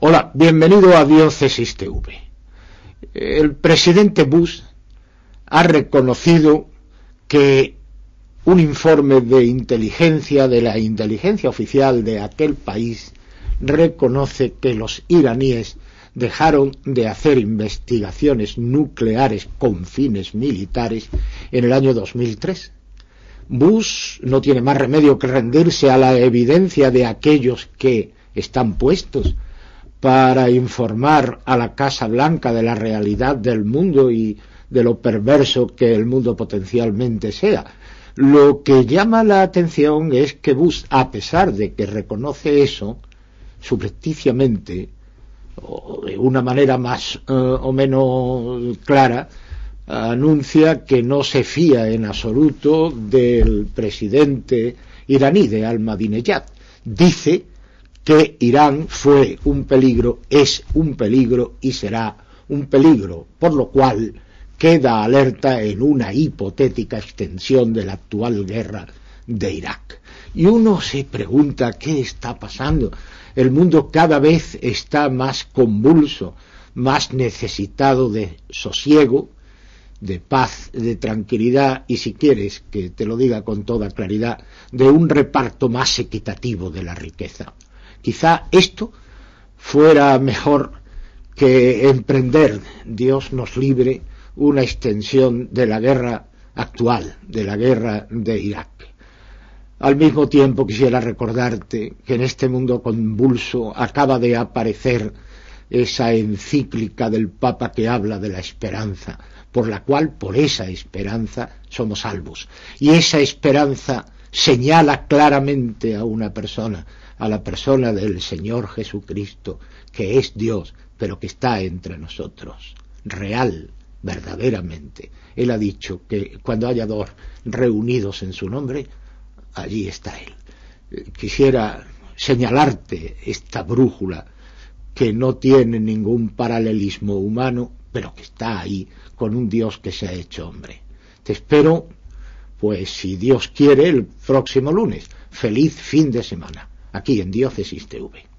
Hola, bienvenido a Diócesis TV. El presidente Bush ha reconocido que un informe de inteligencia, de la inteligencia oficial de aquel país, reconoce que los iraníes dejaron de hacer investigaciones nucleares con fines militares en el año 2003. Bush no tiene más remedio que rendirse a la evidencia de aquellos que están puestos para informar a la Casa Blanca de la realidad del mundo y de lo perverso que el mundo potencialmente sea. Lo que llama la atención es que Bush, a pesar de que reconoce eso, subrepticiamente, o de una manera más eh, o menos clara, anuncia que no se fía en absoluto del presidente iraní de Ahmadinejad. Dice que Irán fue un peligro, es un peligro y será un peligro, por lo cual queda alerta en una hipotética extensión de la actual guerra de Irak. Y uno se pregunta qué está pasando. El mundo cada vez está más convulso, más necesitado de sosiego, de paz, de tranquilidad y si quieres que te lo diga con toda claridad, de un reparto más equitativo de la riqueza. Quizá esto fuera mejor que emprender, Dios nos libre, una extensión de la guerra actual, de la guerra de Irak. Al mismo tiempo quisiera recordarte que en este mundo convulso acaba de aparecer esa encíclica del Papa que habla de la esperanza, por la cual por esa esperanza somos salvos. Y esa esperanza señala claramente a una persona, a la persona del Señor Jesucristo, que es Dios, pero que está entre nosotros, real, verdaderamente. Él ha dicho que cuando haya dos reunidos en su nombre, allí está Él. Quisiera señalarte esta brújula que no tiene ningún paralelismo humano, pero que está ahí con un Dios que se ha hecho hombre. Te espero, pues si Dios quiere, el próximo lunes. Feliz fin de semana, aquí en Diócesis TV.